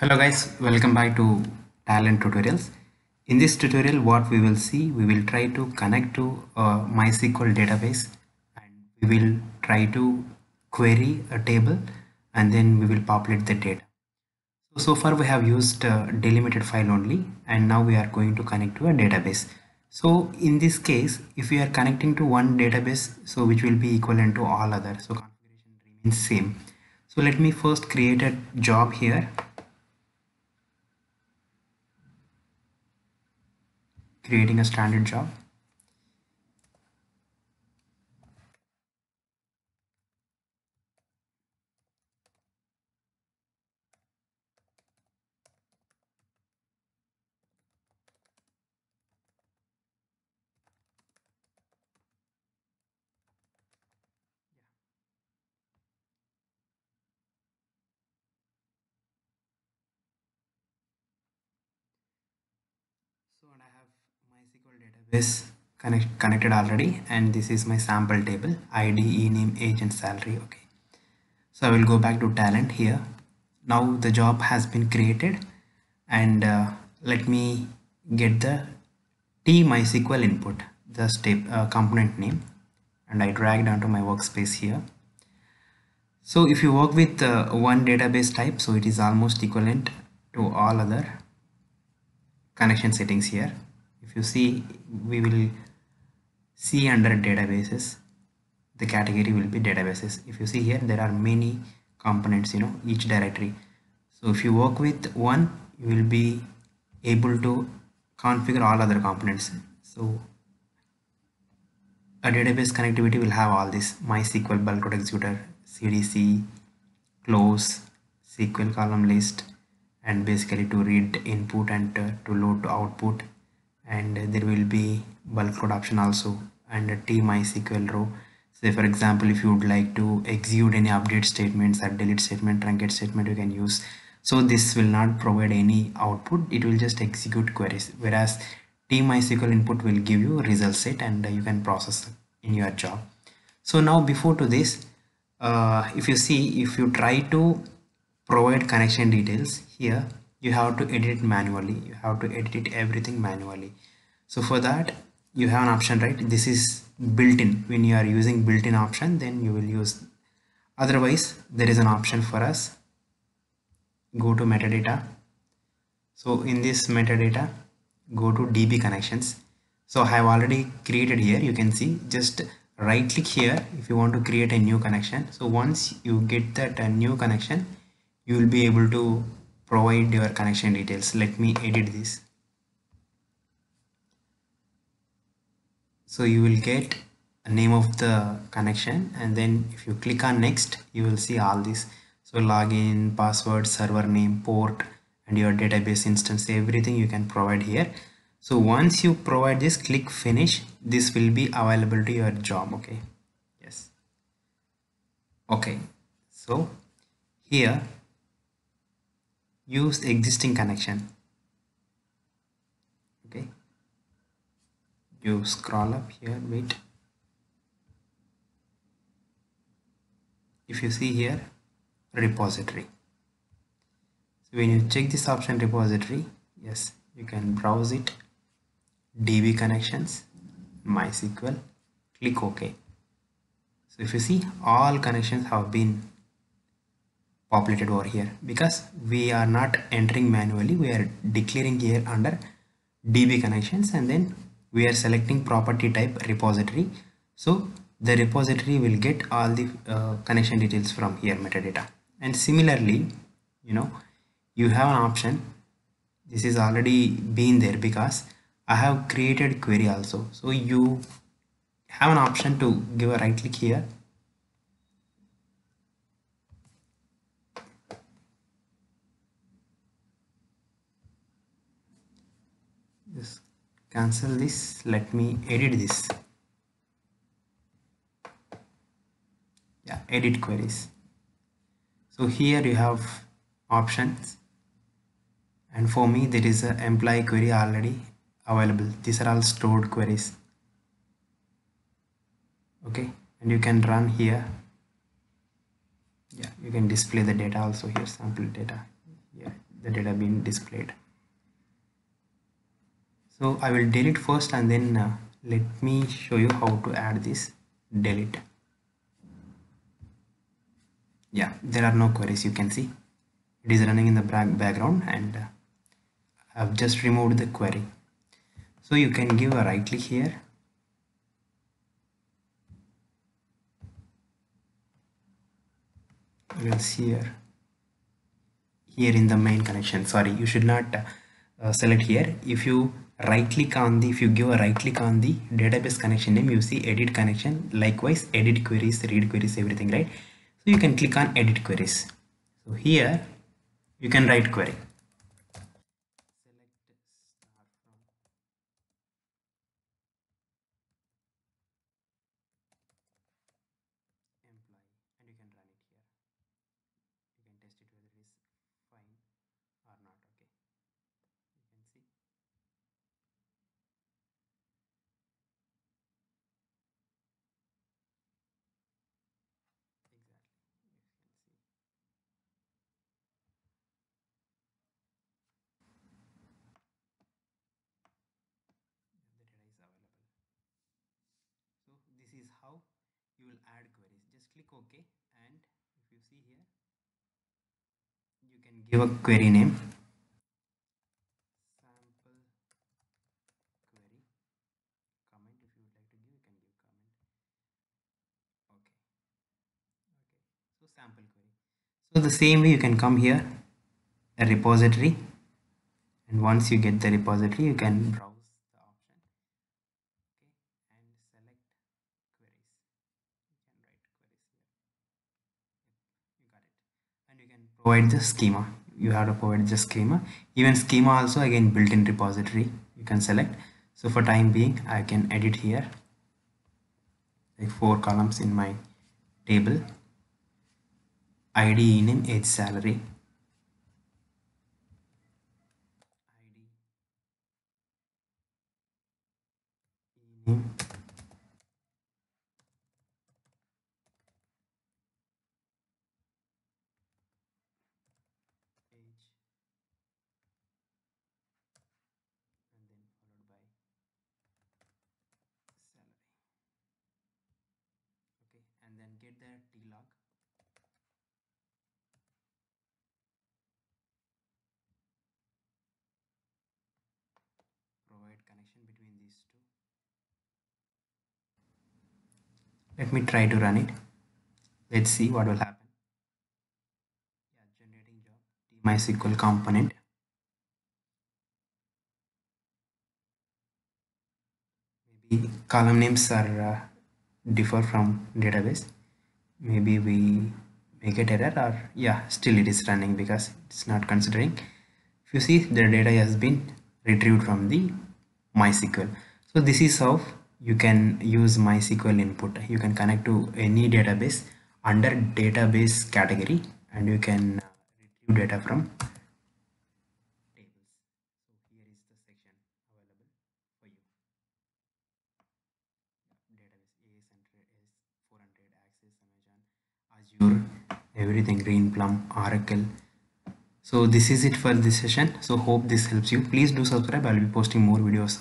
Hello guys, welcome back to Talend Tutorials. In this tutorial, what we will see, we will try to connect to a MySQL database and we will try to query a table and then we will populate the data. So, so far we have used delimited file only and now we are going to connect to a database. So in this case, if we are connecting to one database, so which will be equivalent to all other, so configuration remains same. So let me first create a job here creating a standard job Database connect, connected already and this is my sample table ID, name age and salary okay. So I will go back to Talend here. Now the job has been created and uh, let me get the t MySQL input the step uh, component name and I drag down to my workspace here. So if you work with uh, one database type so it is almost equivalent to all other connection settings here if you see we will see under databases the category will be databases. If you see here there are many components you know each directory. So if you work with one you will be able to configure all other components. So a database connectivity will have all this MySQL bulk code executor CDC close SQL column list and basically to read input and uh, to load to output and there will be bulk code option also and a t mysql row. Say for example if you would like to execute any update statements or delete statement truncate statement you can use. So this will not provide any output. It will just execute queries. Whereas t mysql input will give you result set and you can process in your job. So now before to this uh, if you see if you try to provide connection details here you have to edit it manually. You have to edit it everything manually. So for that you have an option right? This is built-in. When you are using built-in option then you will use. Otherwise there is an option for us. Go to metadata. So in this metadata go to db connections. So i have already created here. You can see. Just right click here if you want to create a new connection. So once you get that uh, new connection you will be able to provide your connection details. Let me edit this. So you will get a name of the connection and then if you click on next you will see all this so login password server name port and your database instance everything you can provide here. So once you provide this click finish this will be available to your job okay? Yes. Okay. So here use existing connection. Okay. You scroll up here wait. If you see here repository. So when you check this option repository yes you can browse it. Db connections mysql click ok. So if you see all connections have been populated over here. Because we are not entering manually we are declaring here under db connections and then we are selecting property type repository. So the repository will get all the uh, connection details from here metadata. And similarly you know you have an option. This is already been there because I have created query also. So you have an option to give a right click here just cancel this. Let me edit this. Yeah edit queries. So here you have options. And for me there is a employee query already available. These are all stored queries. Okay and you can run here. Yeah you can display the data also here sample data. Yeah the data being displayed so I will delete first and then uh, let me show you how to add this delete. Yeah there are no queries you can see. It is running in the background and uh, I've just removed the query. So you can give a right click here. We'll see here. Here in the main connection. Sorry you should not uh, select here. If you right click on the if you give a right click on the database connection name you see edit connection likewise edit queries read queries everything right? So you can click on edit queries. So here you can write query how you will add queries. Just click ok and if you see here you can give a query name. Sample query. Comment if you would like to give you can give comment. Okay okay so sample query. So the same way you can come here a repository. And once you get the repository you can browse provide the schema. You have to provide the schema. Even schema also again built-in repository you can select. So for time being I can edit here like four columns in my table. ID name age salary ID name get the T-log provide connection between these two. Let me try to run it. Let's see what will happen. Yeah generating job. T MySQL component. Maybe column names are uh, differ from database maybe we make it error or yeah still it is running because it's not considering. If you see the data has been retrieved from the MySQL. So this is how you can use MySQL input. You can connect to any database under database category and you can retrieve data from azure everything Greenplum, oracle. So this is it for this session. So hope this helps you. Please do subscribe. I'll be posting more videos